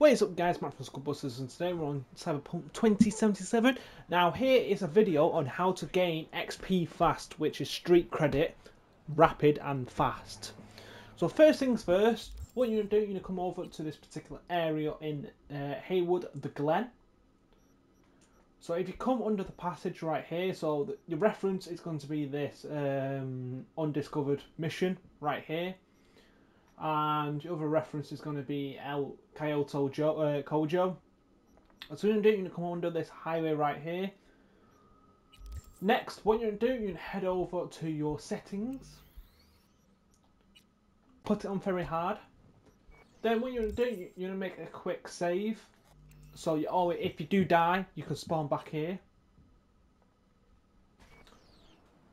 What is up guys, Matt from Skullbusters and today we're on Cyberpunk 2077. Now here is a video on how to gain XP fast, which is street credit, rapid and fast. So first things first, what you're going to do, you're going to come over to this particular area in uh, Heywood, the Glen. So if you come under the passage right here, so the, your reference is going to be this um, undiscovered mission right here and the other reference is going to be El Coyote jo- uh, Cojo. So you're going to come under this highway right here. Next, what you're going to do, you're going to head over to your settings. Put it on very hard. Then what you're going to do, you're going to make a quick save. So you, oh, if you do die, you can spawn back here.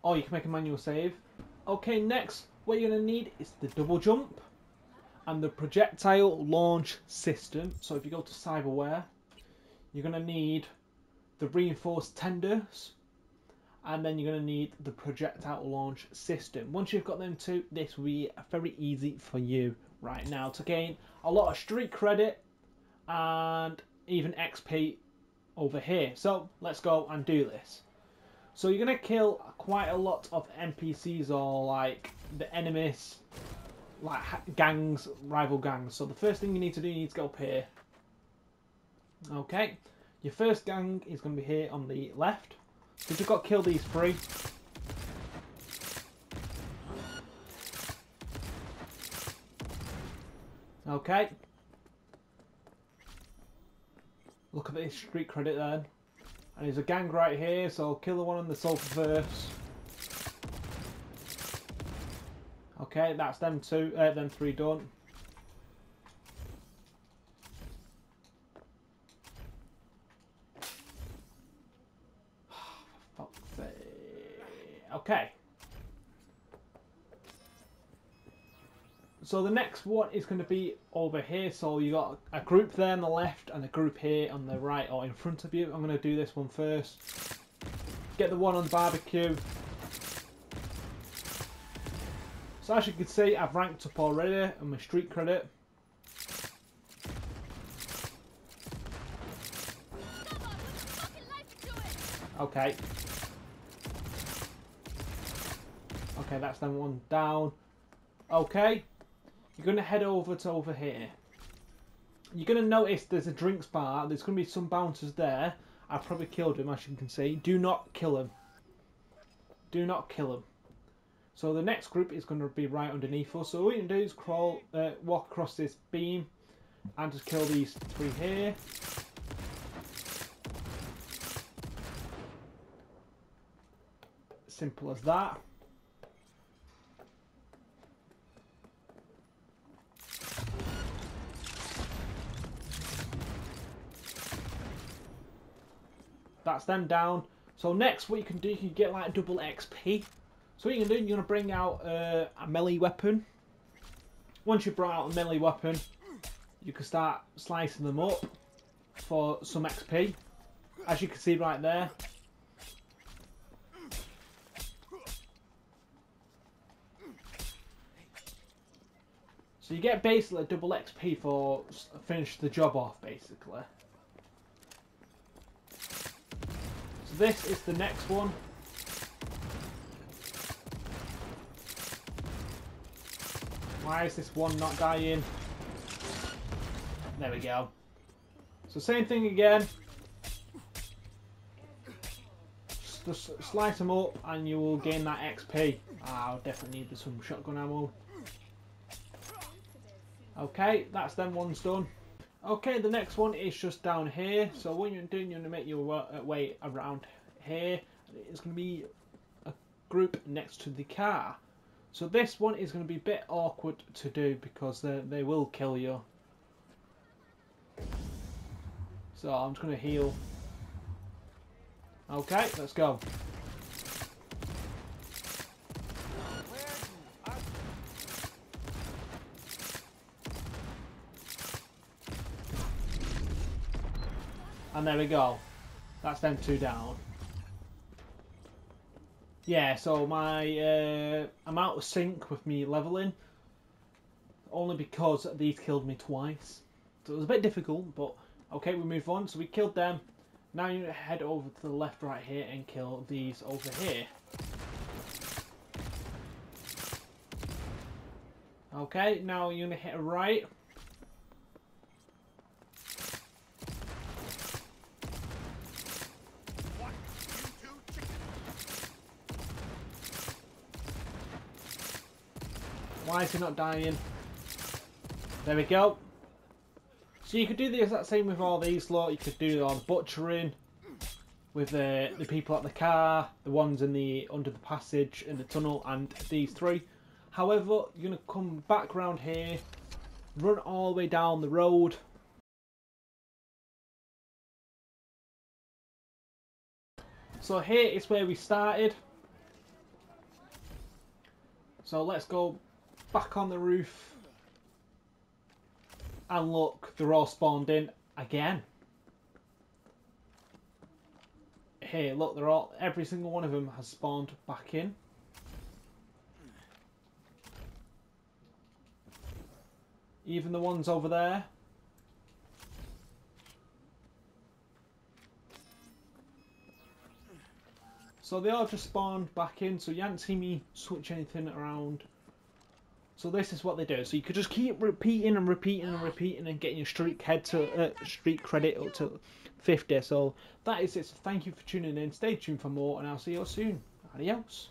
Or you can make a manual save. Okay, next, what you're going to need is the double jump and the projectile launch system. So if you go to cyberware, you're going to need the reinforced tendons and then you're going to need the projectile launch system. Once you've got them two, this will be very easy for you right now to gain a lot of street credit and even XP over here. So let's go and do this. So you're going to kill quite a lot of NPCs or like the enemies like gangs, rival gangs. So the first thing you need to do, you need to go up here. Okay, your first gang is going to be here on the left. So you've got to kill these three. Okay. Look at this street credit then. And there's a gang right here, so I'll kill the one on the sofa first. Okay, that's them two, uh, them three done. Okay. So the next one is going to be over here. So you got a group there on the left and a group here on the right or in front of you. I'm going to do this one first. Get the one on barbecue. So as you can see, I've ranked up already on my street credit. Okay. Okay, that's then one down. Okay. You're going to head over to over here. You're going to notice there's a drinks bar. There's going to be some bouncers there. I've probably killed him, as you can see. Do not kill him. Do not kill him. So the next group is going to be right underneath us. So all you can do is crawl, uh, walk across this beam and just kill these three here. Simple as that. That's them down. So next what you can do, you can get like double XP. So what you're going to do, you're going to bring out uh, a melee weapon. Once you've brought out a melee weapon, you can start slicing them up for some XP. As you can see right there. So you get basically double XP for finish the job off, basically. So this is the next one. Why is this one not dying? There we go. So same thing again. Just slice them up and you will gain that XP. I'll definitely need some shotgun ammo. Okay, that's them ones done. Okay, the next one is just down here. So what you're doing, you're going to make your uh, way around here. It's going to be a group next to the car. So this one is going to be a bit awkward to do because they, they will kill you. So I'm just going to heal. Okay, let's go. And there we go. That's them two down. Yeah, so my uh, I'm out of sync with me leveling. Only because these killed me twice. So it was a bit difficult, but okay, we move on. So we killed them. Now you head over to the left right here and kill these over here. Okay, now you're to hit right. Why is he not dying? There we go. So you could do the exact same with all these lot. You could do on butchering with the the people at the car, the ones in the under the passage in the tunnel, and these three. However, you're gonna come back round here, run all the way down the road. So here is where we started. So let's go back on the roof. And look, they're all spawned in again. Hey, look, they're all, every single one of them has spawned back in. Even the ones over there. So they all just spawned back in, so you haven't seen me switch anything around. So this is what they do. So you could just keep repeating and repeating and repeating and getting your streak head to uh, credit up to 50. So that is it. So thank you for tuning in. Stay tuned for more, and I'll see you all soon. Adios.